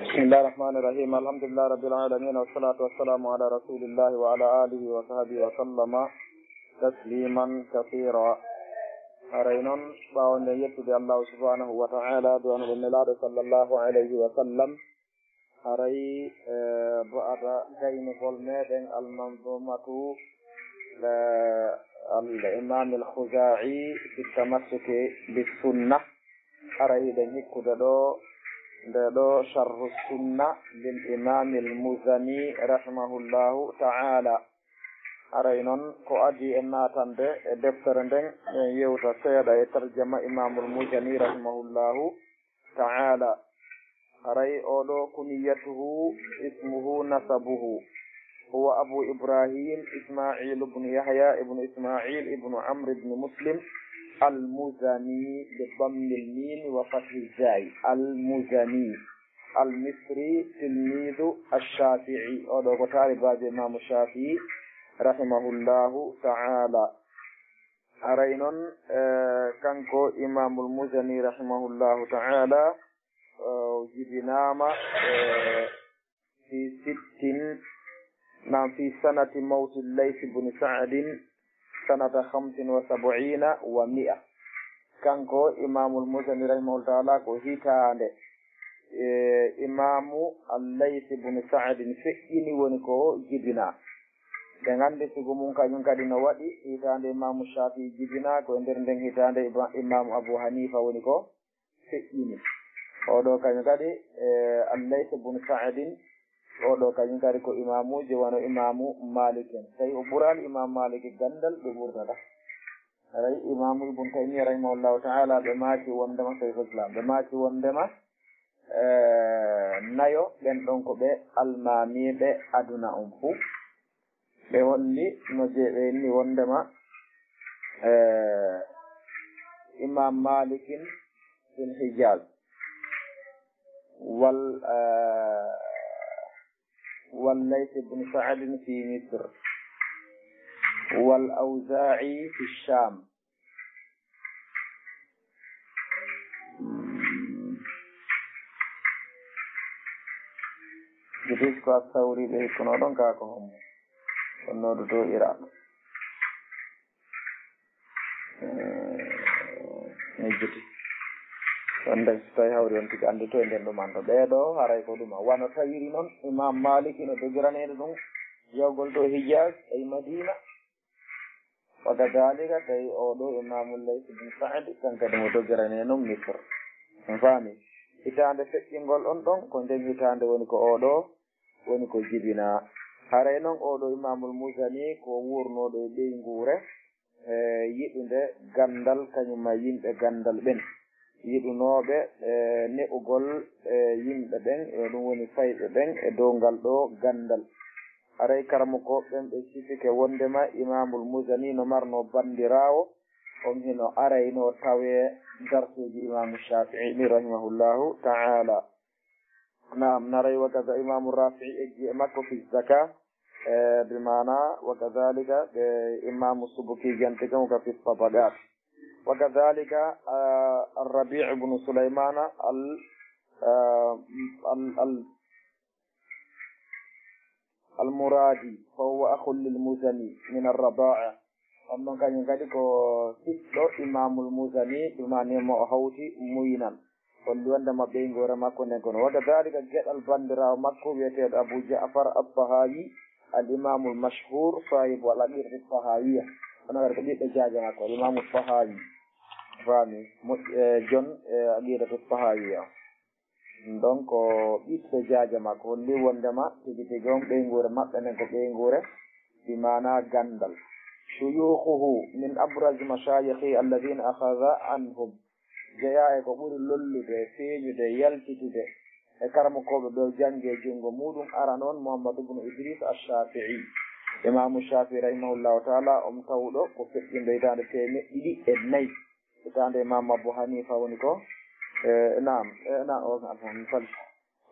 بسم الله الرحمن الرحيم. الحمد لله رب العالمين والصلاة والسلام على رسول الله وعلى آله وصحبه وسلم تسليما كثيرا. أرينون باون يتد الله سبحانه وتعالى بأن الميلاد صلى الله عليه وسلم. أري بعد كين فولميدن المنظومة الإمام الخزاعي في التمسك بالسنة. أري دن هكذا nde ɗo charru sunna lil imami l musani rahimahullahu taala. Aray noon ko adi e natande e deftere nden en yewta seeɗa e tarjama imamul musani rahimahullahu taala. Haray oɗo kuniyatuhu ismuhu nasabuhu. Huwa abu ibrahim ismail بن yahya ibnu ismail ibnu amr ibnu muslim. المزني بضم الميم وفتح الزاي. المزني. المصري تلميذ الشافعي. قتال باب إمام الشافعي رحمه الله تعالى. أرينون آه كانكو إمام المزني رحمه الله تعالى. آه جبناما آه في ست نعم في سنة موت الليث بن سعد. Sanata hamsin wa sabuina wa mi'a kanko imamul musani rahimahullah taala ko hitande e imamu allaysi bune saadin feƴƴini woni ko jibina ɓe gandi sigo mum kañum kadi no waɗi hitande imamu shafi jibina ko e nder nden hitande imamu abou hanifa woni ko feƴƴini oɗo kañum kadi e allaysi bune saadin oɗo kañum kadi ko imamuji wono imamu malik en. Tawi o ɓurani imamu malik e gandal ɓe ɓurtata. Aray imamu ibum taymia rahimahullahu taala ɓe maaki wondema cheikhul islam. Ɓe maaki wondema e, nayo ɓen ɗon ko ɓe almamiɓe aduna um on fuu ɓe holli no jeeɓe ni wondema e, imam malikin fil hijaz. Wal uh, والليث بن سعد في مصر والأوزاعي في الشام. جديد ko الثوري hikkuno ɗon ka ko hommo onnoɗo dow on dañi so tawi hawri on tigi andi to e nden ɗuman to ɓeeɗo haray ko ɗuma. Wano tawiri noon imam malik ino dogiraneede ɗum yawgol ɗo hijaz ey madina. Waga dalika tawi oɗo imamul laysi bin saadi kan kadi mo dogirane noon misre on faami. Hitande feƴƴingol on ɗon ko nden hitande woni ko oɗo woni ko jibina. Haray noon oɗo imamul musani ko wurnoɗo e ɓey nguure e yiɗude gandal kañumma yimɓe gandal ɓen. yiɗunoɓe e neɓugol e yimɓe ɓen e ɗum woni fayɓe ɓen e dow ngal ɗo gandal. Aray karama ko ɓen ɓe sifike wondema imamul musani no marno bandirawo on hino arayno tawe darsuuji imamu shafii ni rahimahullahu taala naam naray wa kada imamu rafii eggi e makko fi zaka e bimana wa kadalika ɓe imamu subuki jantikamo ka fi tabagat وكذلك الربيع بن سليمان ال ال المرادي فهو أخ للمزني من الرضاعة أما كان يقول سيدو إمام المزني بما نيمو هوتي موينا واللي عندما بين غورا مكو نكون وكذلك جاء البندرة مكو بيتيد أبو جعفر الطهاوي الإمام المشهور صاحب والأمير الطهاوية. kono waɗa ko ɓiɗɗo jaaje makko limamu fahayi fami jon e, e aqida to fahayi o. Donc ɓiɗɗo jaaja makko holli wondema tigi tigi on ɓeyngure maɓɓe nden ko ɓeyngure ɗi mana gandal. Shuyukuhu min abrage mashayikhi alladina ahada anhum. Jeeya e ko ɓuri lollude feeñude yaltitude e karmakoɓe ɓe jange e junngo muɗum ara noon mouhammadou ubnu idris alshafii imamu shafi rahimahullahu taala omo tawɗo ko feƴƴinɗo hitande temeɗ ɗiɗi e nayyi hitande imamu abou hanifa woni ko e, nam e, na o mi fali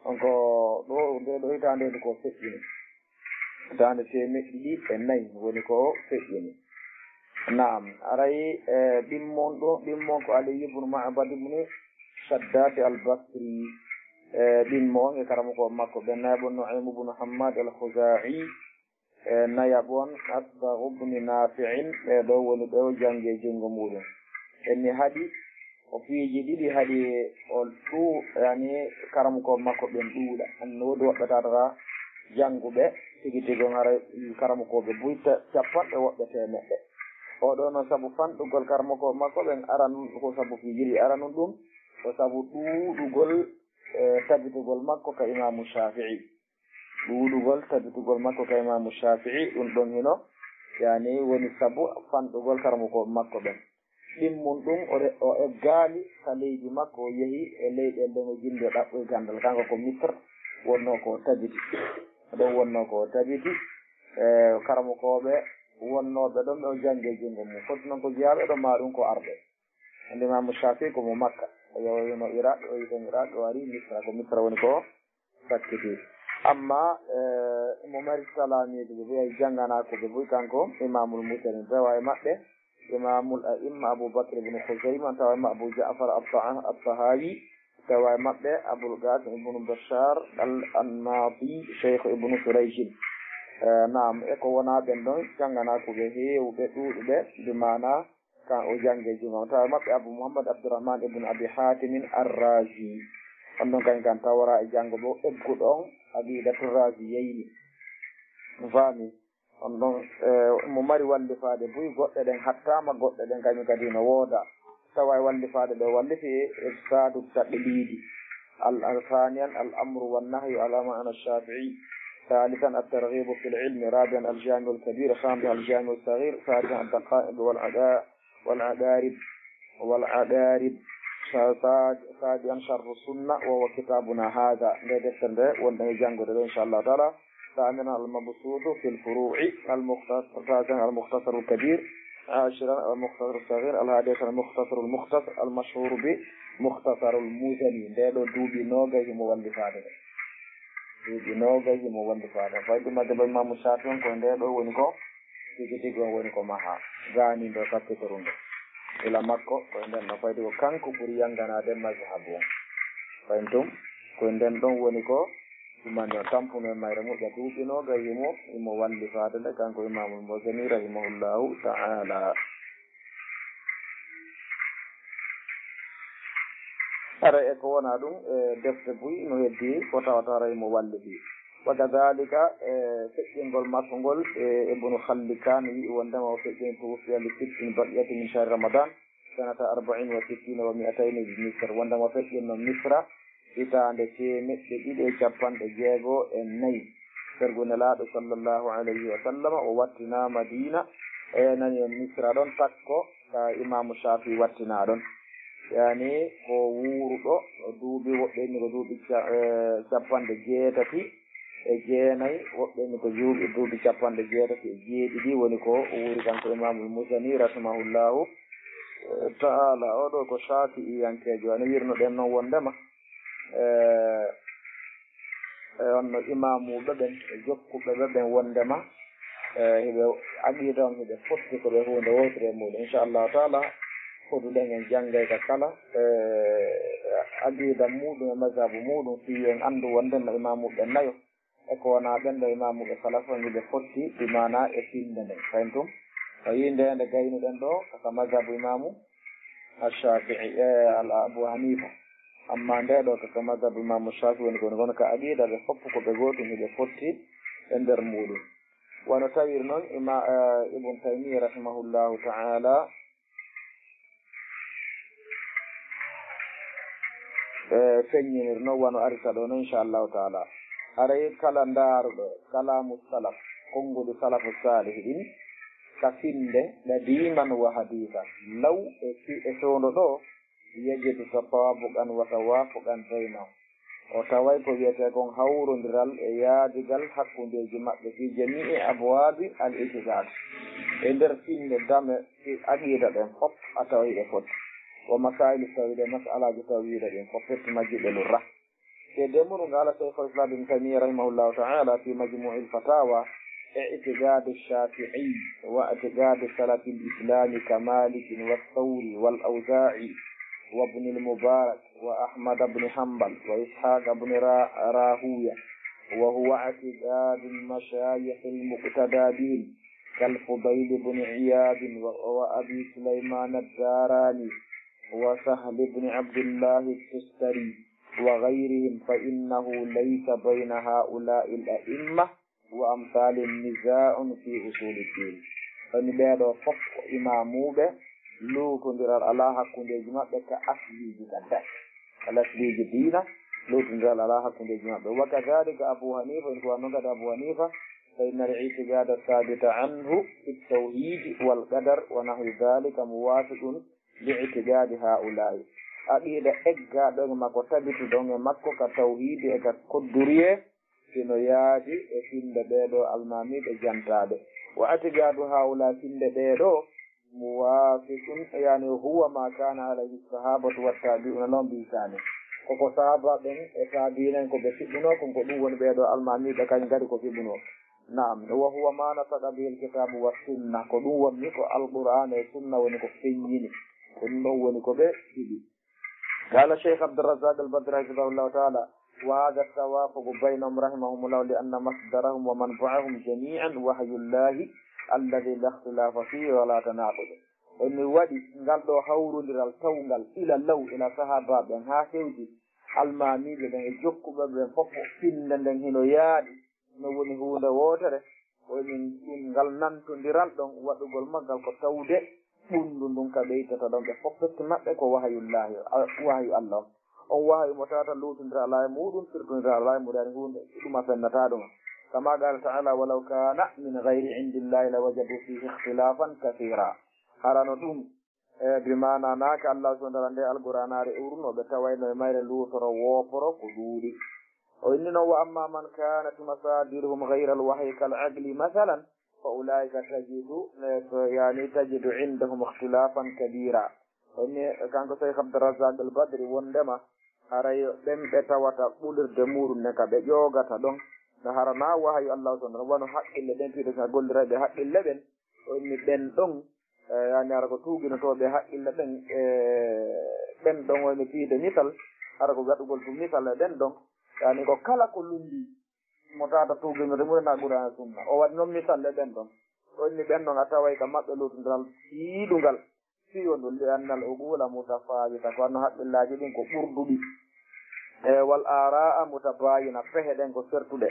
on ko ɗo nde ɗo hitande ndi ko feƴƴini hitande temeɗ ɗiɗi e nayyi woni ko feƴƴini nam arayi e ɗimmon ɗo ɗimmon ko aliy ibnu mabad ibni shaddade albasri. E ɗimmo e karama ko makko ɓe naybo noim ibnu hammad al khousa'i e nayaɓon hatta hubni nafi'in ɓeɗo woni ɓe o jange jungo muɗum. Enni haaɗi o fiiji ɗiɗi haaɗi o ɗu yani karamukon makko ɓen ɗuuɗa. Anni woodi woɓɓe tatata janguɓe tigi tigi hara ara karamukoɓe buy capanɗe woɓɓe temeɗɗe oɗo noon saabu fanɗugol karamako makko ɓen aran ko saabu fijiɗi ara nun ɗum ko saabu ɗuuɗugol e tabitugol makko ka imamu shafii ɗuulugol tabitugol makko ka imamu shafii ɗum ɗon hino. Yani woni sabu fanɗugol karmukon makko ɓen. Ɗimmum ɗum o eggaali ka leydi makko o yehi e leyɗel ɗen o jindi o e ɗaɓɓoy gandal. Kanko ko mitre wonno ko tabiti. Ɗon wonno ko tabiti. E karmukoɓe wonnoɓe ɗon ɓe o jange jungo mum. Foti noon ko jeyaɓe ɗo ma ɗum ko arɓe limamu shafi ko mo makka. O yawino iraq o yitoni iraq o ari misra. Ko misra woni ko sakkiti. amma eh, mo mari salamiji ɓe wiya jangganako ɓe boy kanko imamul musalin tawa e maɓɓe imamul a imma aboubacre ibne hosayman tawa e ma abou jaafar attahawi tawa e maɓɓe aboul gasim ibnu bachar al annabi cheikh ibnu sourayjin eh, nam e ko wona ɓen ɗon jangganaakuɓe heewɓe ɗuuɗuɓe mbi mana kan o jangge jumam tawa e maɓɓe abou mouhammad abdourahmane ibnu abi hatimin arraji on ɗon kañ kan tawara e janngo ɓo egguɗon yeyni faami on ɗon mo mari wallifade buy goɗɗe ɗen hattama goɗɗe ɗen kañum kadi no wooda tawa e wallifade ɗo wallifi ifsadu taqlidi al thaniyan al amru wannahyu ala ma'ana shafii ثالثا الترغيب في العلم رابعا الجامع الكبير خامسا الجامع الصغير سادسا الدقائق والعقارب والعقارب سابعا شر السنة وهو كتابنا هذا. ندفن وندعي جانغو إن شاء الله تعالى. ثامنا المبسوط في المختصر المختصر الكبير. عاشرا المختصر الصغير. الهادية المختصر المختصر المشهور بمختصر الموزني. ديدو دوبي نوغا mo wonde faada fayde madaba imamu shafi on koye nde ɗo woni ko tigi tigi on woni ko maha ganindo sappitorundo ila makko koye nden no fayde ko kanko ɓuuri yangganade masahabu on fayn tum koye nden ɗon woni ko ɗumanni o tampuno e mayre muƴƴa tuuɓinoga himo himo wallifade nde kanko imamul mosani rahimahullahu taala. Ara e ko wona ɗum e defte buy no heddi ko tawata rahimo wallifi wa kadalika e feƴƴingol makko ngol e, e ibnu halli kane wii wondema o feƴƴin tuwfiya li sittin baɗiyati min chahri ramadan sanata arbain wa sittina wa mi'atayni bi misre wondema o feƴƴinno misra hitande temeɗɗe ɗiɗi e capanɗe jeego e nayyi sergunelaɗo sallllahu alayhi wa sallam o wattina madina. E nani en misra ɗon takko ka imamu shafi wattina ɗon. Yani ko wuuruɗo duuɓi woɓɓeni ko duuɓi e, capanɗe jeetati. e jeenayi woɓɓe ni ko juuɓi duuɓi capanɗe jeetati e jeeɗiɗi woni ko wuuri kanko imamul musani rahimahullahu e, taala oɗo ko shafi iyankejo ani wirnoɗen noon wondema e, e onno imamuɓe ɓen e jokkuɓe ɓe ɓen wondema heɓe aqida on heɓe fotti ko ɓe hunde wowtire muɗum inchallahu taala hoduɗen en jangga ka kala aqida muɗum e masabu muɗum fi en andu wondenno imamuɓe nayo. E ko wona ɓenɗo imamuɓe salafa hiɓe fotti ɗi mana e finde nden kayen tum so yi nde nde gaynuɗen ɗo kaka mazhabu imamu ashafii e al abou hanifa amma nde ɗo kaka mazhabu imamu shafi woni koni kono ka aqida ɓe foppo koɓe gotum hiɓe fotti e nder muɗum wono tawir noon ima ibn taymia rahimahullahu taala e feññinir noon wano arita ɗo noon inchallahu taala haray kala ndaaruɗo kalamu salaf konngudu salafu salihi ɗin ka kasinde ɗadiman wa hadisan law e e sondo ɗo yajidu tafabuqan wa tawafuqan bainahu o taway ko wiyete kon hawrodiral e yaadigal hakkundeji maɓɓe fi jami'i abwabi al itidad e nder finde dame fi aqida ɗen fof a taway e foti. Wo masaili tawiɗe masalaji tawiɗe ɗin fof fettumajiɓe lurra. Te demuru ngala cheikhul islam ibn taimia rahimahullahu taala fi majmui lfatawa اعتقاد الشافعي واعتقاد سلف الإسلام كمالك والثوري والأوزاعي وابن المبارك وأحمد بن حنبل وإسحاق بن راهوية وهو اعتقاد المشايخ المقتدى كالفضيل بن عياد وأبي سليمان الداراني وسهل بن عبد الله التستري وغيرهم فإنه ليس بين هؤلاء الأئمة وأمثال النزاع في أصول الدين. فنبدأ إمام إمامه لو كنت رأى الله كنت يجمع بك أسلي جدا. الأسلي جدينا لو كنت رأى الله كنت يجمع بك. وكذلك أبو هنيفة إن هو نقد أبو هنيفة فإن العيس قاد عنه في التوحيد والقدر ونحو ذلك موافق لاعتقاد هؤلاء. aqiida eggaɗon ma ko tabiti ɗon e makko ka tawhidi e ka kodduriye sino yaadi e finde ɓeɗo almamiɓe jantaɓe wa atigadu hawla finde ɓeɗo muwafiqun yani huwa ma kana alayhi sahabatu wattabi'una lon mbisani koko sahaba ɓen e taabinen ko ɓe fiɓɓuno konko ɗum woni ɓeeɗo almamiɓe kañ gari ko fiɓɓuno naam wa huwa ma nasaɗa bihil kitabu wa sunna ko ɗum wonni ko alqur'an e sunna woni ko feññini ko ɗum ɗon woni ko ɓe fiɗi. قال الشيخ عبد الرزاق البدري رحمه الله تعالى وهذا التوافق بينهم رحمهم الله لأن مصدرهم ومنبعهم جميعا وحي الله الذي لا اختلاف فيه ولا تناقض. إن ودي قال له حول للتوغل إلى اللو إلى صحابة بن هاشم المامي لدن الجوك بن فوق فين لدن هنا يادي نوني هو ده ودر ومن قال نانتون لرالتون ودو قول مغل كتاو ɓundu ndun ka ɓeytata ɗon ɓe foffetti maɓɓe ko wahayullahi wahayu allah on wahayu mo tata lutodira ala e muɗum firtodira ala e muɗani hunde ɗuma fennata ɗuma كما قال تعالى ولو كان من غير عند الله لوجدوا فيه اختلافا كثيرا harano ɗum e bimana naka allah subahana taala nde alqouranare urno ɓe tawayno e mayre lutoro wooporo ko ɗuuɗi o inni noon wa amma man kanat masadirhum gayra alwahyi kal agli mathalan فأولئك تجد يعني تجد عندهم اختلافا كبيرا. إن كان كسيخ عبد الرزاق البدري وندما أري بن بيتا واتا قولر دمور نكا بيجوغا تدون. نهارا ما وهي الله سنرى وانو حق اللي بن في رسا قول ربي حق اللي بن وإن بن دون يعني أرغو توقي نتوى بحق اللي بن بن دون. وإن في دنيتل أرغو غاتو قول في نيتل بن دون. يعني كو كالا كلوندي mo tata tuuɓinoɗe ɓurana qur'ana sunna. O waɗi noon misalle ɓen ɗon o inni ɓen ɗon a taway ka maɓɓe lutodiral tiiɗugal fiyondol ɗi anndal o guula mutafaawita ko wanno haqqillaji ɗin ko ɓurduɗi. E wal araa mutabayina fehe ɗen ko sertuɗe.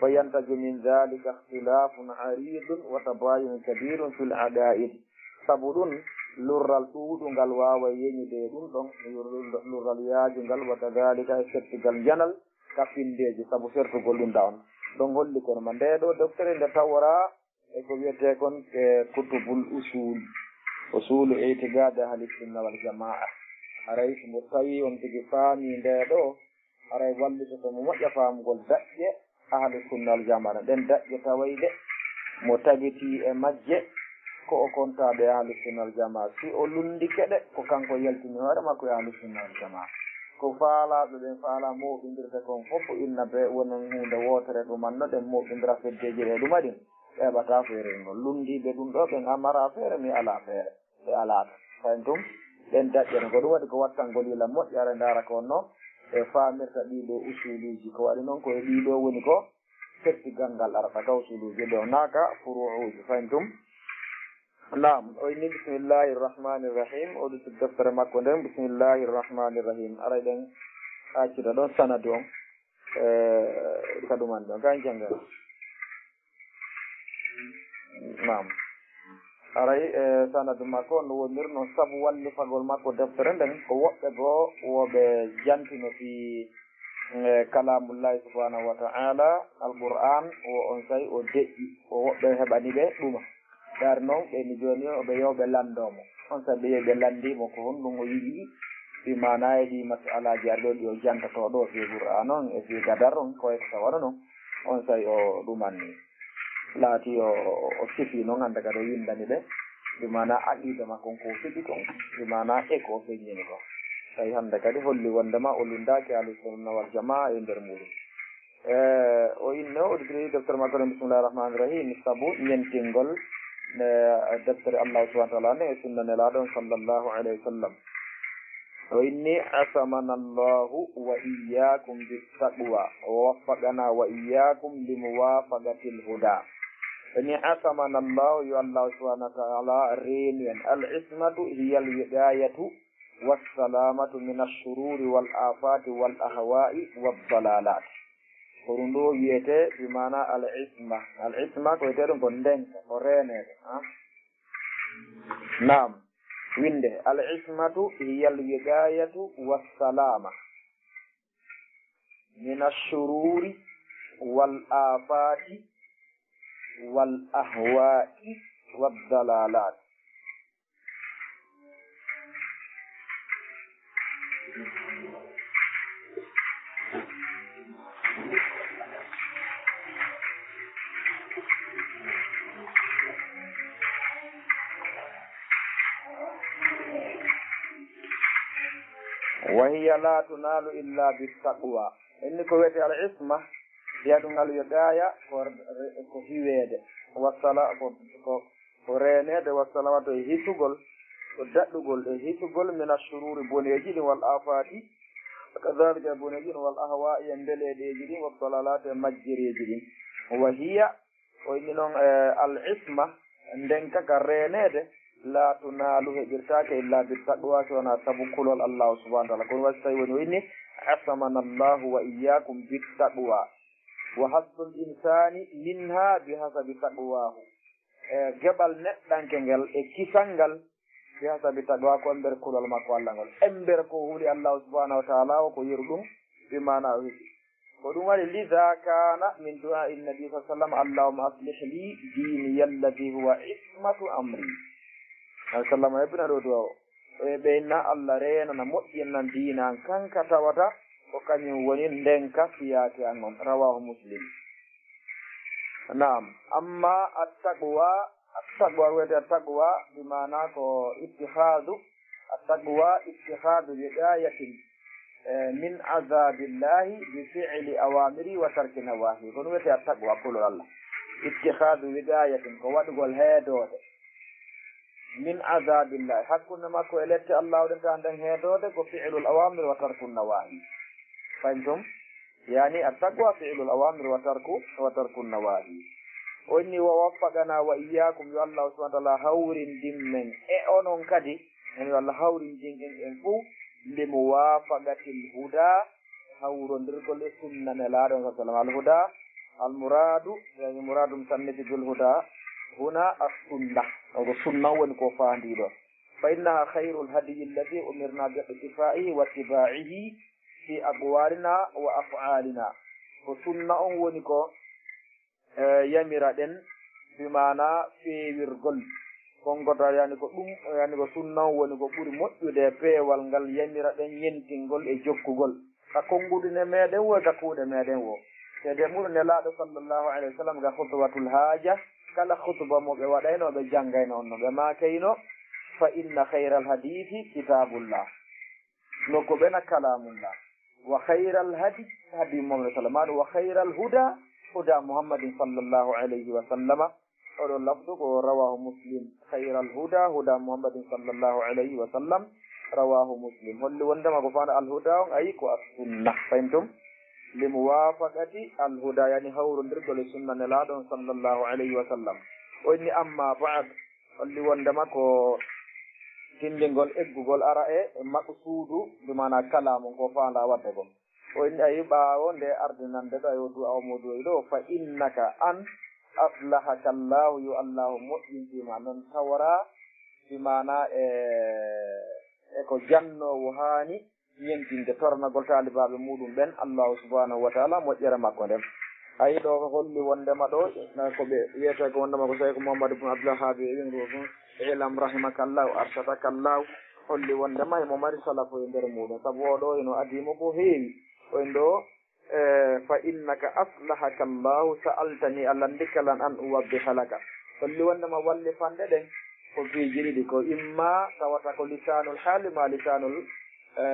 Fa yantaju min dalika ihtilafun aridun wa tabayun kabirun fi l adaid sabu ɗum lurral ɗuuɗungal wawa yeñude ɗum ɗon lurral yaajungal wa kadalika e sertugal janal ka findeji sabu sertugol ɗum da on ɗon holli kono ma. Ndeɗo deftere nde tawwara eko wiyete kon e kutubul usul. Usulu eytigade halisunna wal jamaa. Aray so tawi on tigi faami ndeɗo aray wallitoto mo moƴƴa faamugol daƴƴe ahlu sunna wal jamaa. Ɗen daƴƴe tawayde mo tabiti e majje ko o kontaɓe ahlu sunna wal jamaa. Si o lundi keɗe ko kanko yaltini hoore makko e ahlu sunna wal jamaa. ko faalaɓe ɓen faala mawɓidirta kon fof inna be wonon hunde wootere ɗumanno ɗen moɓindira feddeji ɗe ɗuma ɗin ɓeɓata feere ngol. Lundiɓe ɗum ɗo ɓen amara feere mi ala feere ɓe alata fayin tum ɗen daƴƴere ko ɗum waɗi ko wattangol yila moƴƴi ara ndaara ko no e faamirta ɗiɗo usuluji ko waɗi noon koye ɗiɗo woni ko fettigal ngal arata ka usuluji ɗo naaka furuuji fayin tum nam o inni bisimillahi irrahmani irrahim o ɗutu deftere makko nden bisimillahi irrahmani irrahim aray ɗen accita ɗon sanadi on. E, Ka ɗuman ɗon kan jangen nam aray e sanadu makko no woniri noon sabu wallifagol makko deftere nden ko woɓɓe goo woɓe jantino fi e, kalamullahi subhanahu wa taala alqur'an o on sayi o deƴƴi o woɓɓe heɓani ɓe ɗuma. Ɗar noon ɓeni joni oɓe yewɓe landomo on sabi ɓe ɓe landimo ko hon ɗum o yiɗi fi manaye ɗi masalaji ar ɗo ɗi o jantato ɗo fi qur'an on e fi gadar on koyko tawana noon on sayi o ɗumanni laati o o sifi noon hande kadi o windani ɓe ɗi mana aqida makko ko fiɗi kon ɗi mana e ko feññini ko tawi hande kadi holli wondema o lindaki ahlusunna wal jamaa e nder muɗum e o inno o ɗiɗi deftere makko ne bisimillahi rahmani rahim saabu ñentingol دكتور الله سبحانه وتعالى سنة نلادون صلى الله عليه وسلم وإني أثمن الله وإياكم بالتقوى ووفقنا وإياكم لموافقة الهدى إني أثمن الله يا الله سبحانه وتعالى رينيا العصمة هي الهداية والسلامة من الشرور والآفات والأهواء والضلالات ɗo wiyete bimana al isma al isma ko wiyete ko ndenka ko renede nam winde al ismatu hiya al wigayatu wassalama min alshururi wal afati wal ahwa'i waddalalat wa hiya la tunalu illa bittaqwa inni ko wiyete al isma mbiya ngal yo ɗaya ko ko hiweede wassala ko ko ko reeneede wassalamatu e hisugol ko daɗɗugol e hisugol min ashururi boneji ɗin wal afati kadalika boneji ɗin wal ahwa'i e mbeleɗeji ɗin wassalalatu e majjireeji ɗin wa hiya ko inni noon al isma ndenka ka reeneede la tunalu heɓirtake illa bittaqwa so wona saabu kulol allahu subahana taala kono wasi tawi woni o inni asamana allahu wa iyakum bittaqwa wa hasbu l insani minha bihasabi taqwahu e geɓal neɗɗanke ngel e kisal ngal bihasabi taqwa ko nder kulol makko allah ngol ember ko huuɗi allahu subahanahu wa taala o ko yeru ɗum bimana o heɓi ko ɗum waɗi lida kana min du'a innabi sa sallam allahuma aslih li diniya alladi huwa ismatu amri alah sallam hebbina ɗo duwa o e ɓeyna allah renana moƴƴinnan dinan kanka tawata ko kañum woni ndenka fiyake an on rawahu muslim naam amma attaqwa attaqwa wiyete attaqwa bimana ko ittihadu attaqwa ittihadu wiɗayatin min azabillahi bi fiili awamiri wa tarki nawahi ko ɗum wiyete attaqwa kulol allah ittihadu wiɗayatin ko waɗugol heedode من عذاب الله. حق كنما كويلت الله ودنت عندن هيدود فعل الأوامر وترك النواهي. فانتم يعني التقوى فعل الأوامر وترك وترك النواهي. وإني ووفقنا وإياكم يا الله سبحانه وتعالى هور دم من إعنون إيه كدي؟ يعني الله هور دم من إنفو لموافقة الهدى. هور درق لسنة نلاد الهدى المراد يعني مراد مسنة الهدى huna assunna ogo sunna woni ko faandiɗo fa innaha hayru lhadiyi alladi umirna bi biitifaihi wa tibaihi fi aqwalina wa afalina ko sunna on woni ko yamira ɗen bimana feewirgol kongoto yani ko ɗum yani ko sunna on woni ko ɓuri moƴƴude peewal ngal yamira ɗen yentingol e jokkugol ka kongudune meɗen wo e ka kuuɗe meɗen wo te de ɓuri nelaɗo sallllahu alayhi wa sallam ga hutwatul haaja kala hutba mo ɓe waɗayno ɓe janggayno on no ɓe makayno fa inna hayra alhadithi kitabullah nokko ɓena kalamullah wa hayra alhadi hadi muhammad sallam aɗo wa hayra alhuda huda muhammadin sallllahu alayhi wa sallama oɗo lafdu ko rawahu muslim hayra alhuda huda muhammadin sallllahu alayhi wa sallam rawahu muslim holli wondema ko fanda alhuda on ayi ko assunna fahimtum limuwafaqati alhuda yani hawrodirgol e sunna nelaɗon sallllahu alayhi wa sallam. O inni amma baad holli wondema ko tindingol eggugol ara e, e maqsuudu bimana kalamu ko fanda wadde go o inni ayi ɓaawo nde ardinande ɗo ayo du'a o moduwoy ɗo fa innaka an aflahaka llahu yo allahu moƴƴintima noon tawara bimana e eko jannowo haani yentinde tornagol taalibaɓe muɗum ɓen allahu subhanahu wa taala moƴƴere makko nden ayi ɗo ko holli wondema ɗo koɓe wiyete ko wondema ko tawi ko mouhamadou bne abdoulhabi eɓen ɗo fo ilam rahimakallahu arsatakallahu holli wondema emo mari salafo e nder muɗum saabu oɗo eno adimo ko heewi oyn ɗo fa innaka aslahaka llahu sa'altani allah ndikkalan an uwabbiha laka holli wondema walli fanɗe ɗen ko piiji ɗiɗi ko imma tawata ko lisanul haali ma lisanul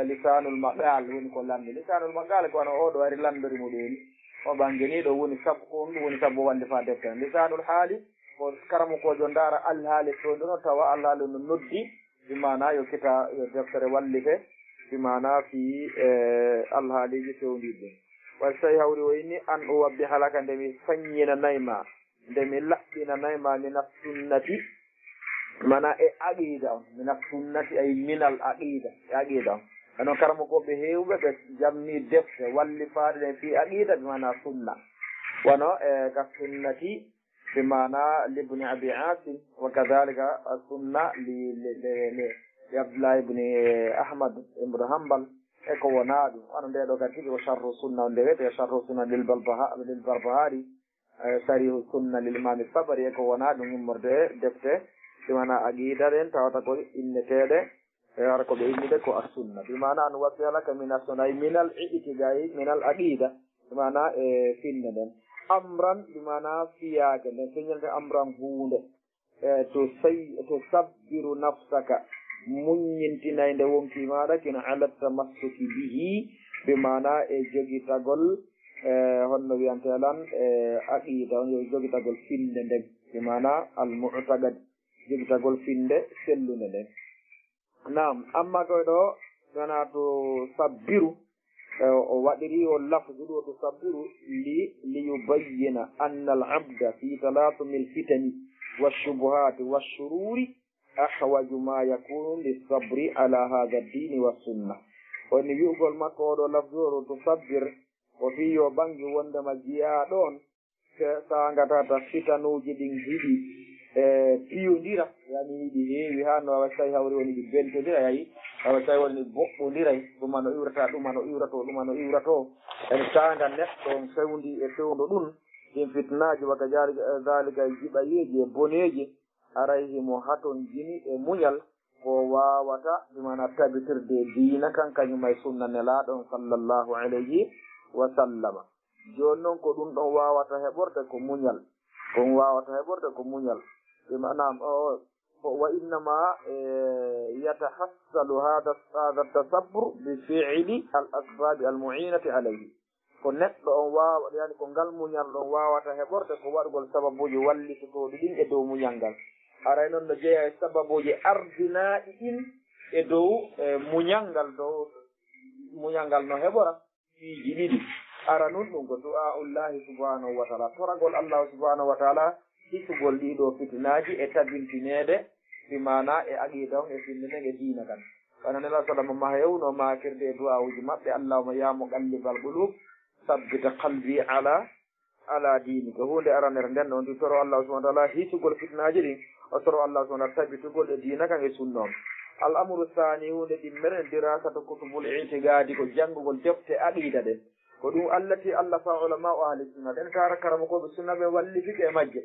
lisanul maqal woni ko landi lisanul maqal ko wano oɗo ari landori muɗoni o ɓangeniɗo woni sabu ko ɗum woni sabu wande fa deftere lisanul haali ko karamukojo ndaara alhaali toɗono tawa alhaali no noddi bimana yo kita yo deftere wallite fi mana fi alhaaliji fewndidɗum way so tawi hawri o inni an o wabbi halaka nde mi faññinanayma nde mi laɓɓinanayma minaf sunnati من العقيدة من السنة أي من العقيدة عقيدة أنا كرمكم به وبس جمي دفس واللي فارد في عقيدة بمعنى السنة وأنا كسنة بمعنى لابن أبي عاصم وكذلك السنة لابن ابن أحمد ابن حنبل وأنا دي دو كتير وشر سنة وانده شر سنة للبربهاري سريه السنة للمان الصبر يكو ونادو من مرده دفته bimana aqidaɗen tawata ko inneteɗe e ara ko ɓe innide ko assunna. Bimana an wasilaka min assunnai minal itigayi minal aqida bimana e finne nden amran bimana fiyake nden feñelde amran hunde. E to say to sabbiru nafsaka muññintinayde wonki maɗa kino ala tamassuki bihi bimana e jogitagol e honno wiyantelan e aqida on yo jogitagol finde nden bimana almutagadi جيل فيند سيلون لك نعم أما كده أنا تو سبيرو وادري أو لفظ دو تو سبيرو لي ليبين أن العبد في ثلاث من الفتن والشبهات والشرور أحوج ما يكون للصبر على هذا الدين والسنة وني يقول ما كده لفظ دو تو سبير وفي يوبانجي وندم جيادون سانغاتا تفتنو جدين جدي e piyodira. Yani ɗi heewi ha no awa tawi hawri woni ɗi beltodira yayi awa tawi woni boɓɓodiray ɗuma no iwrata ɗuma no iwrato ɗuma no iwrato. En saanda neɗɗo on fewndi e fewndo ɗum ɗin fitnaji waka dalika e, e jiɓayeeji e boneeji arayhimo haton jini e muñal ko wawata ɗumana tabitirde diina kan kañum e sunna nelaɗon sallllahu alayhi wa sallama. Joni noon ko ɗum ɗon wawata heɓorde ko muñal. Ɗum wawata heɓorde ko muñal. بمعنى وإنما آه، يتحصل هذا هذا التصبر بفعل الأسباب المعينة عليه. كنت لو وا يعني كن قال مو يان لو وا وتهبر تكبر قول سبب وجه ولي تقول دين إدو مو يان قال. أرينا نجيا سبب وجه أرضنا إن إدو مو يان آه، قال دو مو يان قال نهبر في جبيدي. أرانا نقول دعاء الله سبحانه وتعالى. ترى قول الله سبحانه وتعالى hisugol ɗiɗo fitinaji e tabintinede fi mana e aqida on e finnine e diina kan. Kono nela salama ma hewno makirde e du'awuji maɓɓe allahuma yamo qallibal qulub sabbita qalbi ala ala dini ko hunde aranere nden ɗon toro allah subahana taala hisugol fitinaji ɗin o toro allah subahana taala tabbitugol e diina kan e sunnoma al amru sani hunde ɗimmere dirasata kutubul itigadi ko janngugol defte aqida ɗen ko ɗum allati allah fa ulama o ahli sunna. Ɗen kara karama koɓe sunna ɓe wallifike e majje.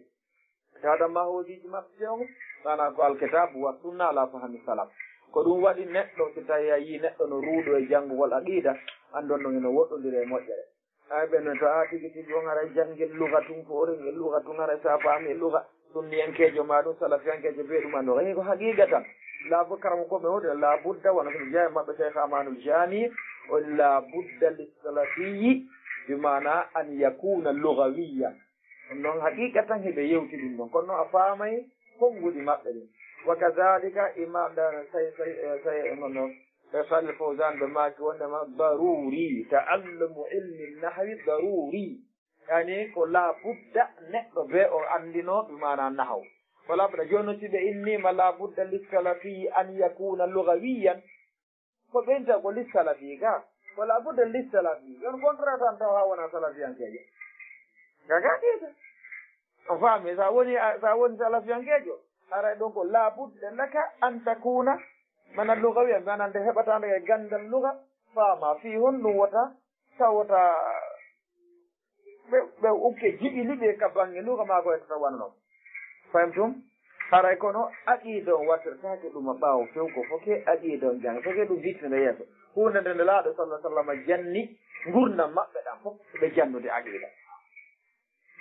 kawɗan ma hoodiji maɓɓe on mana ko alkitabu wa sunna ala fahami salaf ko ɗum waɗi neɗɗo so tawi a yi neɗɗo no ruuɗo e janngugol aqida anndon no eno woɗɗodiri e moƴƴere. Ay ɓe no to a tigi tigi on ara janngel luga tun foore e luga tun ara sa faami e luga sunniyankeejo ma ɗum salafiyankeejo bee ɗum anndora hei ko haqiiqa tan laabu karamo koɓe hoɗe laabudda wona kono jeya maɓɓe cheikh amanul jani on laabudda lissalafiyi bi mana an yakuna lugawiyan ɗum noon haqiqa tan heɓe yewti ɗum ɗon kono noon a faamay konngudi maɓɓe ɗin wa kadalika imam ɗa say say say nono ɓe falil fawsan ɓe maaki wondema daruri taallumu ilmi nahwi daruri yani ko labudda neɗɗo be o anndino ɗum mana nahaw ko labda joni no siɓe innima labudda lissalafi an yakuna lugawiyan ko ɓenta ko lissalafi ga ko labudda lissalafi yon contrat tan taw ha wona salafiyankeje gaga o faami sa woni sa woni salafiyankejo aray e ɗon ko laabudde laka an takuna mana luga wiya ganande heɓatande e gandal luga faama fi hon ɗum wota tawata ɓe ɓe ukke jiɓili ɓe ka bange luga ma ko etata wanno. Fayim tum haray e kono aqiida on wattirtake ɗuma e ɓaawo few ko foke aqiida on jang foke ɗum wittinde yeeso. Hunde nde nde laaɗo sallah sallam janni gurdam maɓɓe ɗan fof ɓe jannude aqiida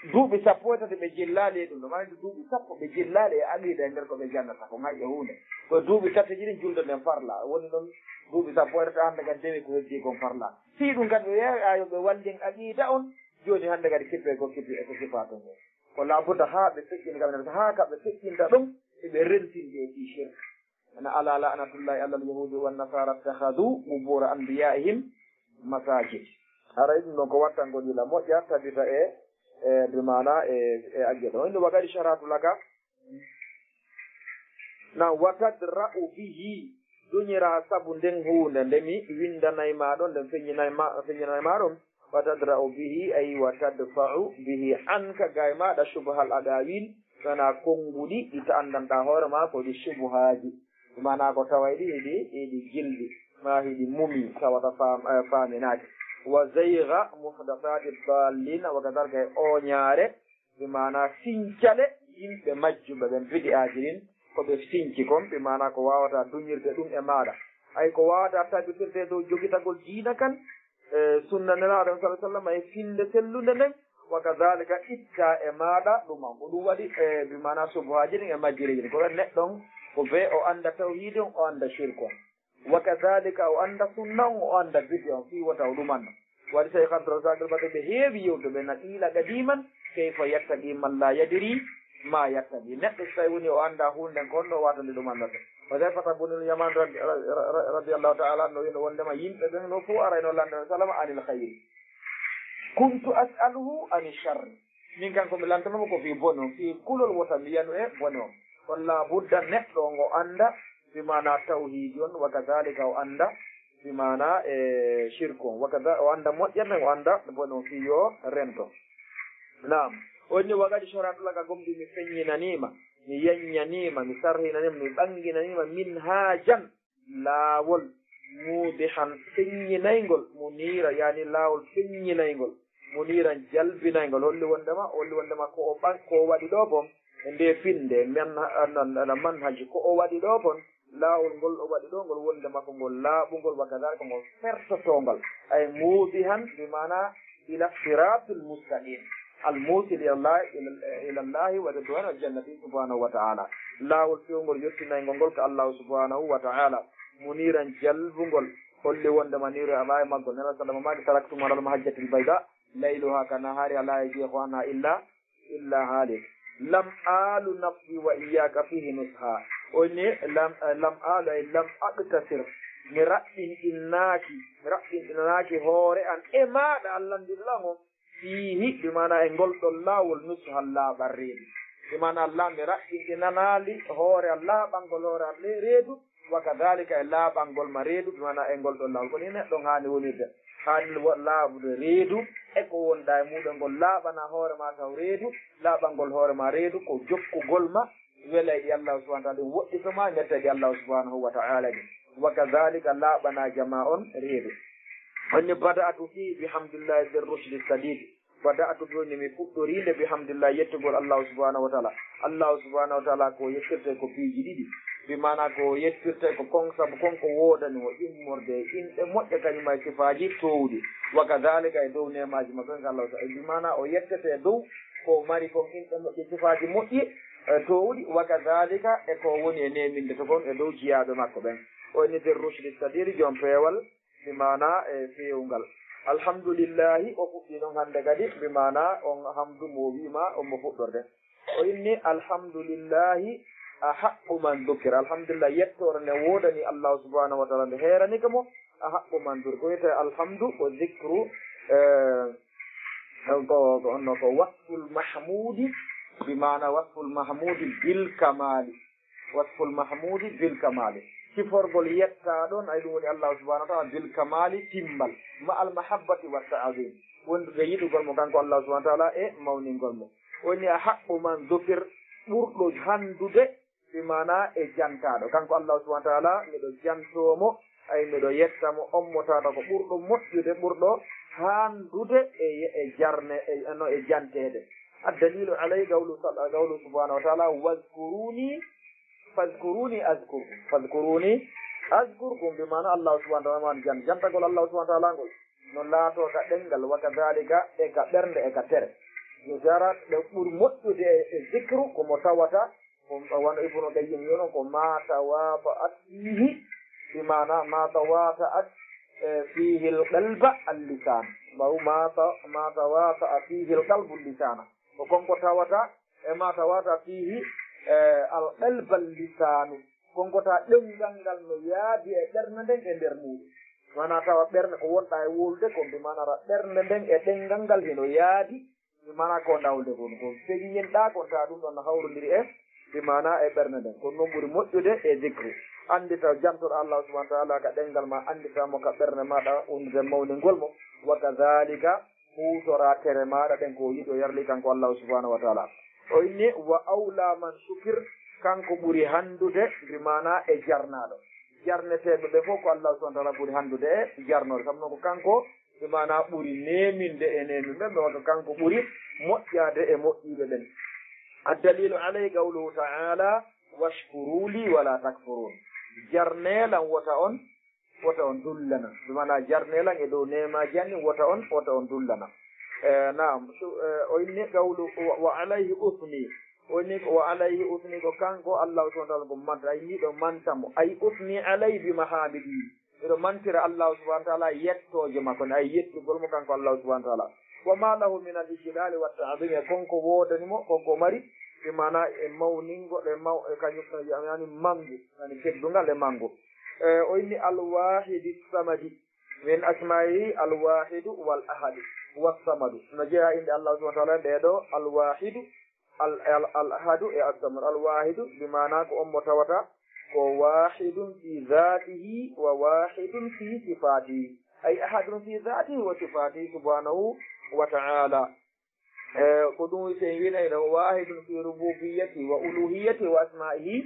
duuɓi sappo e tati ɓe jillaali e ɗum ɗo manade duuɓi sappo ɓe jillaali e aqida e nder ko ɓe jannata ko ŋaƴƴe hunde ko duuɓi tati jiɗi julde nden farla woni ɗon duuɓi sappo e tati hannde kadi dewi ko heddi kon farla fii ɗum kadi ɓe yeewi ayo ɓe wallin aqida on joni hannde kadi kippe ko kippi eko kipa ton o ko laabuda haa ɓe feƴƴini kam haa kamɓe feƴƴinta ɗum eɓe rentinde e ɗi shirk ana ala lanatullahi ala alyahudi wannasara ittahadu qubura anbiyaihim masajid ara ɗum ɗon ko wattangoɗila moƴƴa tabita e e E, bimana e e agge ɗo. Inde waɗaɗi charatu laga? Na watadra'u bihi duñira sabu nden hunde ndemi windanayi maɗo nden feññinayi maɗon watadra'u bihi ay watadfa'u bihi anka gay maɗa subhal aqawil sana konnguɗi ɗita andanɗa hoore ma ko ɗi subuhaaji mana ko taway ɗi hiɗi hiɗi gilɗi. Ma hiɗi mumi tawata faminaki eh, e ajirin koɓe sinci kon ɓe mana ko wawata duñirde ɗum e maɗa ay ko wawata tabitirde dow jogitagol diina kan e sunna nelaɗo sa sallam e finde sellude nden wa kadalika itta e maɗa ɗuman ko ɗum waɗi e ɓe mana subuhaji ɗin e majjiriji ɗin koɓe neɗɗon ko be o anda tawhide on o anda shirque on sagel baɗe ɓe heewi yewde ɓe na qiila gadiman kayfa yattaqi man la yadiri ma yattaqi neɗɗo so tawi woni o anda hunde kon ɗo watande ɗum andata wa tawi fata bonil yaman radiallahu taala anno wino wondema yimɓe ɓen no fo arayno lande salama anil hayri kuntu as'aluhu ani charri min kanko mi lantanoma ko fi bone on fi kulol wota mbiyanu e bone on kon la budda neɗɗo ngo anda bimana tawhid on wa kadalika o anda bimana e shirku on o anda moƴƴere o anda bone on fi yo rento. Nam onni wakati soratulaka gomɗi mi feññinanima mi yeññanima mi sarhinanima mi ɓanginanima min haajan laawol muudihan feññinaygol. Munira yani laawol feññinaygol. Muniran jalbinaygol holli wondema holli wondema ko o ɓan ko o waɗi ɗo bon e nde finde men manhaji ko o waɗi ɗo bon laawol ngol o waɗi ɗo ngol wonde makko ngol laaɓugol wa kadalika ngol fertotongal ay muudihan bi mana ila siratul mustaqim almusil ila llahi wa ridwan aljannati subhanahu wa taala laawol fewngol yettinaygol ngol ko allahu subhanahu wa taala muniran jalbugol holli wondema niro ala e maggol nena sallama maki taraktum alal mahajjatil bayda layluha ka nahari ala e jeeko anha illa illa haalik lam alu nafsi wa iyaka fihi nusha oni lam eh, lam aalo ay e lam aqtasir. Mi raɓɓin raɓɓinɗinnaaki mi raɓɓin raɓɓinɗinnaaki hoore an. E maaɗa allahndirla ngon fiihi ɗi mana e ngol ɗon laawol nusuhal laaɓan reedu ɗi mana allah mi raɓɓin raɓɓinɗinanaali hoore an laaɓangol hoore an reedu wa kadalika e laaɓangol ma reedu ɗi mana e ngol ɗon laawol koni neɗɗon haani wonirde. Haani laaɓude reedu e ko wonda e muɗum ngol laaɓana hoore ma taw reedu laaɓangol hoore ma reedu ko jokkugol ma weleede allahu subahana taala ɗum woɗɗitoma nettede allahu subahanahu wa taala ɗi. Wa kadalika laaɓana jama on reedu onni bada'atu fi bihamdillahi ber rusdi sadid. Bada'atu joni mi fuɗɗorinde bihamdillahi yettugol allahu subahanahu wa taala. Allahu subahanahu wa taala ko yettirte ko piiji ɗiɗi. Ɓi mana ko yettirte ko kon sabu konko woodani o immorde inɗe moƴƴe kañuma e sifaji towɗi. Wa kadalika e dow nemaji makko ko allahu taala ɓi mana o yettete dow ko mari kon inɗe moƴƴe sifaji moƴƴi. E, to woni wa kadalika e ko woni e neminde to gon e dow jiyaɓe makko ɓen. O inni der rushdi dire joom peewal bimana e fewngal alhamdulillahi o fuɗɗi noon hannde kadi bimana on hamdu mo wima on fuɗɗorde. O inni alhamdulillahi a haqqu man dukira. Alhamdulillah yettore nde woodani allahu subhanahu wa taala nde heeranika mo a haqqu man dukira e, ko wiyete alhamdu ko zicru ko onno ko wattul mahmudi bil kamali siforgol yetta ɗon ay ɗum woni allahu subahana wa taala bil kamali timmal ma al mahabbati wa ta'adim wondude yiɗugol mo kanko allahu subahana wa taala e mawningol mo woni a haqqu man dukir ɓurɗo handude bi mana e jantaɗo kanko allahu subahana taala miɗo jantomo ay miɗo yettamo ommotata ko ɓurɗo moƴƴude ɓurɗo handude e e jarne no e jantede الدليل عليه قوله قوله سبحانه وتعالى واذكروني فاذكروني أذكركم. فاذكروني أذكركم بمعنى الله سبحانه وتعالى. يعني جن جن تقول الله سبحانه وتعالى نقول نون لا توكا دنجل وكذلك اكا برن اكا تر. يجارة لأمور مدد الذكر كما سوات وأن ابن قيم يونو كما سوات فيه بمعنى ما سوات آه، فيه القلب اللسان. ما ما فيه القلب اللسان. ko konko tawata e ma tawata fihi e al qalbal lisanu konko ɗemgal ngal no yaadi e ɓernde nden e nder muɗum mana tawa ɓernde ko wonɗa e wolde kon ɗum manata ɓernde nden e ɗengal ngal heno yaadi ɗum mana ko dawde kon ko feƴiyenɗa kon ta ɗum ɗon no hawrodiri e ɗi mana e ɓernde nden. Kono noon ɓuri moƴƴude e zicre anndita jantoɗo allah subahana taala ka ɗengal ma annditamo ka ɓernde maɗa wondude mawningol mo. Wa kadalika huutora tere maɗa ɗen ko yiɗo yarli kanko allahu subahanahu wa taala. O inni wa awla man sukir kanko ɓuri handude ndi mana e jarnaɗo. Jarneteɓe ɓe fof ko allahu subahana taala ɓuri handude e jarnore sabu noon ko kanko ɗi mana ɓuri neminde e nemin ɓe ɓe wato kanko ɓuri moƴƴade e moƴƴiɓe ɓen addalilu alay qawluhu taala washkuruli wala takfurun jarnelan wota on wota on dullana. Ɗum mana jarnelan e dow nemaji anni wota on wota on dullana. E nam o inni gawlu wa alayhi usni. O inni wa alayhi usni ko kanko allah subahana taala ko manta. Ay yiɗo mantamo ay usni alay bi mahamidi. Eɗo mantira allahu subahana taala yettoje makko ne ay yettugol mo kanko allahu subahana taala. Wa ma lahu min al ijlali wa taadimi e konko wodanimo konko mari. Ɓe mana e mawningo e maw e kañum yani mangu. Yani teddungal e mangu E, o inni alwahidi samadi min asmaihi alwahidu wal ahadu wassamadu no jeeya inde allah subahana taala ɗe ɗo alwahidu al ahadu e assamadu. Alwahidu bimana ko on mo tawata ko wahidum fi zatihi wa wahidum fi sifatihi ay ahadum fi zatihi wa sifatihi subhanahu wa ta'ala. E, ko ɗum sen wina ino wahidum fi rububiyati wa uluhiyati wa asma'ihi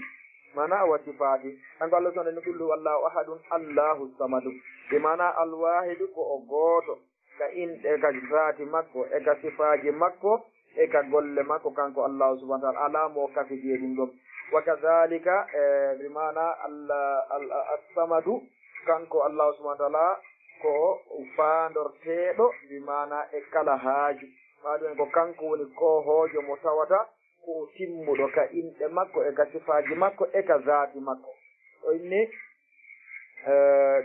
mana wa sifati kanko allah sonani kullu wallahu ahadun allahu samadu. E mana alwahidu ko o gooto ka inɗe ka zati makko e ka sifaji makko e ka golle makko kanko allahu subahana taala. Alamo kafiti e ɗum. Ɗon wa kadalika e mana assamadu kanko allahu subahana taala ko fandorteɗo mbimana e kala haaju. Maɗum en ko kanko woni kohojo mo tawata ko timmuɗo ka inɗe makko e ka sifaji makko e ka zaati makko o inni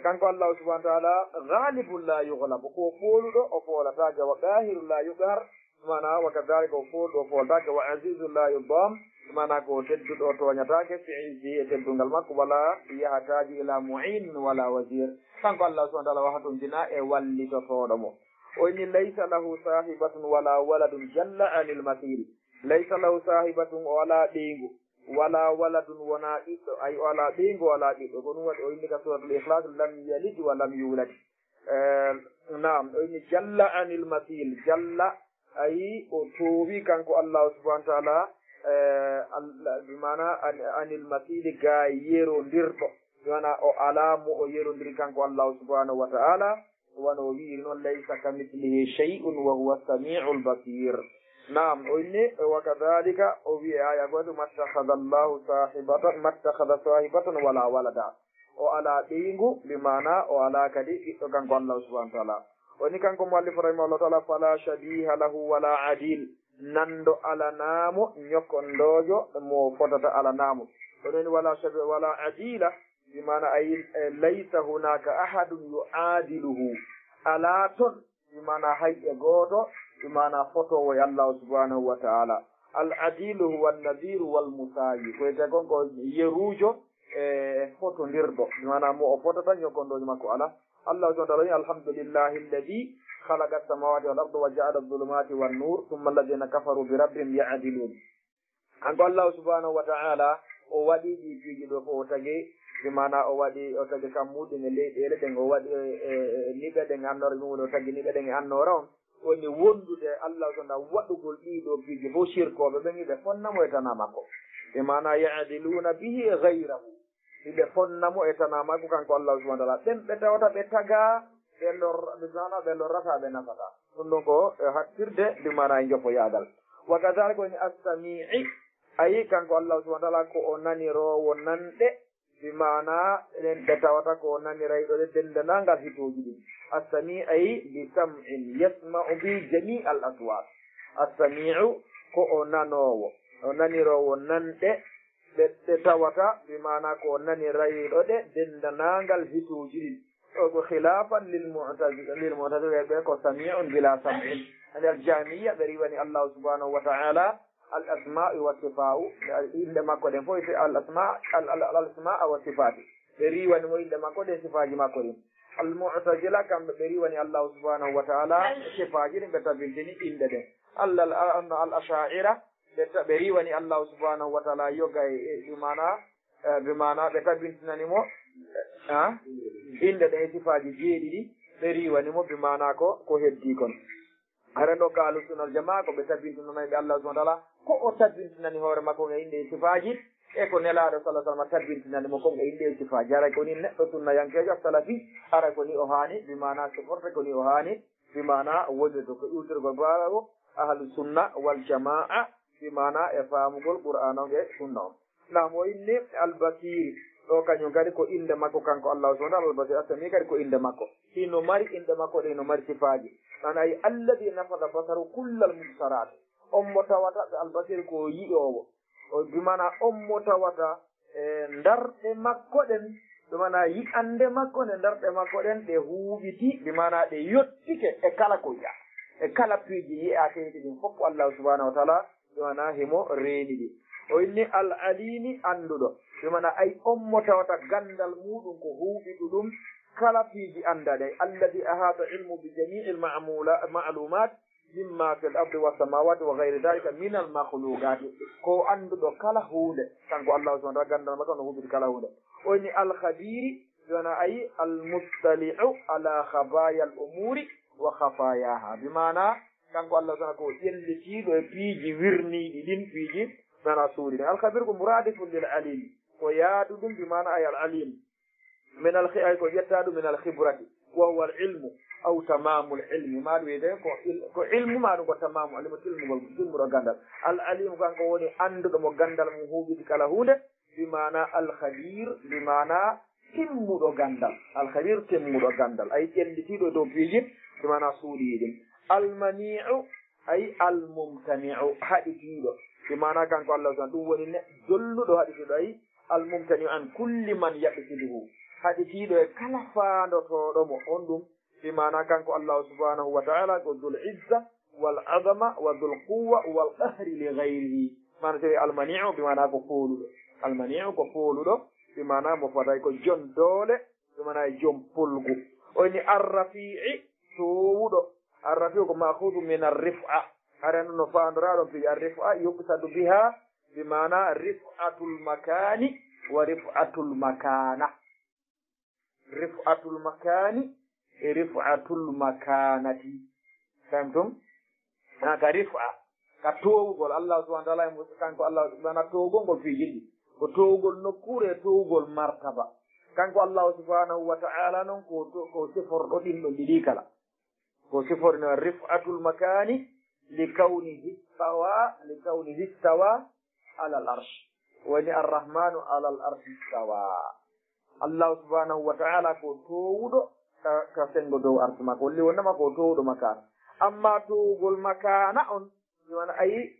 kanko allahu subahana taala galibun la yuhlabu ko fooluɗo o foolatake wa qahiru la yuqhar mana wa kadalika o fooluɗo o foolatake wa asisu la yudam mana ko tedduɗo toñatake fi izzi e teddungal makko wala yahataji ila muin wala wasir kanko allah subahana taala wahatundina e wallitotoɗo mo o inni laysa lahu sahibatun wala waladun jalla anil masiri ليس له صاحبة ولا دينغو ولا ولد ولا إيتو أي ولا دينغو ولا إيتو قنوات أين كسور الإخلاص لم يلد ولم يولد. آه نعم. أين جل عن المثيل جل أي توبي كانكو الله سبحانه وتعالى آه بمعنى عن المثيل جاي يرو ديرتو بمعنى أو علام أو يرو ندير كانكو الله سبحانه وتعالى. ونوبي إنه ليس كمثله شيء وهو السميع البصير. O inni wa kadalika o wi e aya goto mattakhada allahu sahibatan mattakhada sahibatan wala walada o ala ɓeygu mbi mana o ala kadi ɓiɗɗo kanko allahu subahana taala woni kanko mo allif rahimahullah taala fala shabiha lahu wala adil nando alanamo ñokkondojo mo fotata alanamo ononi wala shabi wala adila bimana ay laysa hunaka ahadun yuadiluhu ala ton bimana hayƴe gooto بمعنى فتوى الله سبحانه وتعالى. العديل هو النذير والمساعي ويتكون يروجو إيه، فتوى نردو بمعنى مؤفتتا يكون دوج ماكو على الله سبحانه الحمد لله الذي خلق السماوات والأرض وجعل الظلمات والنور ثم الذين كفروا بربهم يعدلون. أنقو الله سبحانه وتعالى وادي دي جي دو فو تاجي بما نا وادي أو تاجي كامو دي لي إيه، إيه، أنور مي تاجي ني بي woni wondude allah sona waɗugol ɗiɗo biiji fof sirkoɓe ɓen iɓe fonnamo e tana makko e mana yadiluna bihi gayrahu iɓe fonnamo e tana makko kanko allah subahana taala. Ɓen ɓe tawata ɓe taga ɓe lorana ɓe lorrata ɓe nafata. Ɗum ɗon ko e hattirde ɗi mana e jofo yaagal. Wa kadalika woni assamii. Ayi kanko allah subahana taala ko o nanirowo nanɗe. Nanirayɗo ɗe dendanangal hitoji ɗin assami ayi bi sam'in yasma'u bi jami al aswat assami'u ko o nanowo o nanirowo nanɗe ɓe ɗe tawata bi mana ko o nanirayɗo ɗe dendanangal hitoji ɗin o ko khilafan lil mu'tazila ɓe ko sami'un bila sam'in nder jamiya ɓe riwani allahu subhanahu wa ta'ala الأسماء وصفاته إلا ما كودين فوي في الأسماء الأسماء وصفاته بري وان مو إلا ما كودين صفاتي ما كودين المعتزلة كان بري وان الله سبحانه وتعالى صفاتي بتبدني إلا ده الله أن الأشاعرة بري وان الله سبحانه وتعالى يوجا بمعنى بمعنى بتبدني نمو ها إلا ده صفاتي جيدي بري وان مو بمعنى كو كو هديكم tabintinanimo a inde ɗen e sifaji jeeɗiɗi ɓe riwanimo bimana ko ko heddi kon haren ɗo kaalu sunal jama ko ɓe tabintinanaɓe allah subahana taala ko o tabbintinani hoore makko e inde e sifaji e ko nelaɗo salah sallam tabbintinani mo kon e inde e sifaji aray koni neɗɗo sunnayankejo ara koni o haani bimana soforte koni o haani bimana wonirde ko iwtirgol bawo ahlu sunna wal jamaa bimana e faamugol qur'an on e sunna on nam o inni ɗo kañum kadi ko inde makko kanko allahu subahana taala albasir attami kadi ko inde makko hino mari inde makko ɗe no mari sifaji ana yi alladi nafada basaru kullal mubsarat on mo tawata ɓe albasir ko yi'owo bimana on mo tawata e darɗe makko ɗen bimana yi'ande makko nde darɗe makko ɗen ɗe huuɓiti bimana ɗe yottike e kala ko yiya e kala piiji yi'ateɗi ɗin fof allahu subahanahu wa taala bimana himo reeni ɗi o inni al alimi annduɗo bimana ay on mo tawata gandal muɗum ko huuɓiɗu ɗum kala piiji anndaɗe alladi ahata ilmu bi jamii lmalumat mimma fi l ardi wassamawati wa gayri dalika min al mahlugati ko annduɗo kala hunde kanko allah subahana taala gandal makko no huuɓiti kala hunde o inni alkhabiri bimana ayi almustaliu ala khabaya al umuri wa khafayaha bimana kanko allah subahana ko ƴellitiɗo e piiji wirniɗi ɗin piiji mana suuri ɗin alkhabir ko muradifu lil alim ko yaadu ɗum bimana ay al alim min ay ko ƴetta ɗum min alkhibrati wa huwa al ilmu aw tamamu l ilmi maɗum wiyde ko ko ilmu maɗum ko tamamu ilmu tilmugol tilmuɗo gandal al alimu kanko woni anduɗo mo gandal mum huuɓiti kala hunde bimana alkhabir bimana timmuɗo gandal alkhabir timmuɗo gandal ay ƴellitiɗo e dow piiji bimana suuɗiɗin almaniu ay almumtaniu haɗitiɗo bimana kanko allah sa ɗum woni ne dolluɗo haɗitiɗo ay الممتنع عن كل من يقتله هذه تيدو كلا فان دو في معنى كان الله سبحانه وتعالى ذو العزة والعظمة وذو القوة والقهر لغيره. معنى المنيع بمعنى كفول المنيع كفول بمعنى مفرق جون دولة بمعنى جون بولغو. وإن الرفيع سود الرفيع مأخوذ من الرفعة. أرى أن نفاند في الرفعة يقصد بها makana rifatul makani e rifatul makanati kam tum ka rifa ka towugol allah subahana taala e kanko allah mana towugol ngol fiijiɗi ko towugol nokkure e towugol martaba kanko allahu subhanahu wa taala noon ko ko siforɗo ɗinɗo ɗiɗi kala ko siforno rifatul makani li kawnihi stawa li kawnihi stawa على الأرش. ولي الرحمن على الأرش سواء الله سبحانه وتعالى كتود كسن بدو أرش ما كولي ونما كتود مكان. أما توق المكان أن يوان أي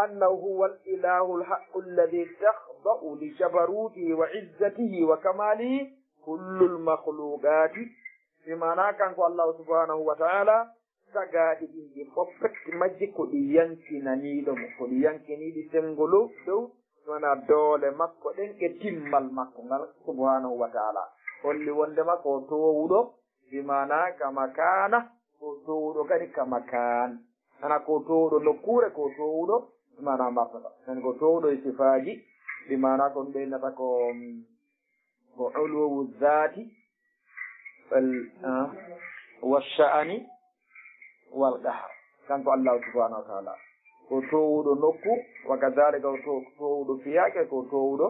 أنه هو الإله الحق الذي تخضأ لجبروته وعزته وكماله كل المخلوقات. بمعنى كان الله سبحانه وتعالى izzatihi wa kamalihi kullu lmahlugati bimana kanko allahu subhanahu wa taala sagaaɗi ɗin ɗi foffetti majji ko ɗi yankinaniɗo mo ko ɗi yankiniɗi sengolo dow wona doole makko ɗen e timmal makko ngal subhanahu wa taala holli wondema ko towuɗo bimana kama kana ko towuɗo kadi kama kan ana ko towuɗo nokkure ko towuɗo bimana martaba tan ko towuɗo e sifaji bimana ko ɗum ɓeynata ko ko uluwu zati والشأن والقهر kanko allahu subhanahu wa taala ko towuɗo nokku wa kadalika ko towuɗo fiyake ko towuɗo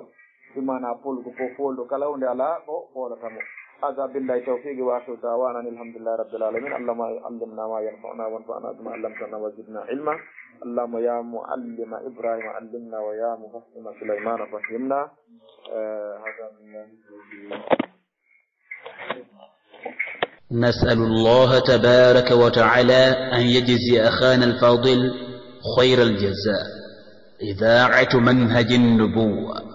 ɗumana polko ko folɗo kala hunde ala ko folatamo هذا بالله توفيق واخر دعوانا الحمد لله رب العالمين اللهم علمنا ما ينفعنا وانفعنا بما علمتنا وزدنا علما اللهم يا معلم ابراهيم علمنا ويا مفهم سليمان فهمنا آه هذا نسأل الله تبارك وتعالى أن يجزي أخانا الفاضل خير الجزاء. إذاعة منهج النبوة.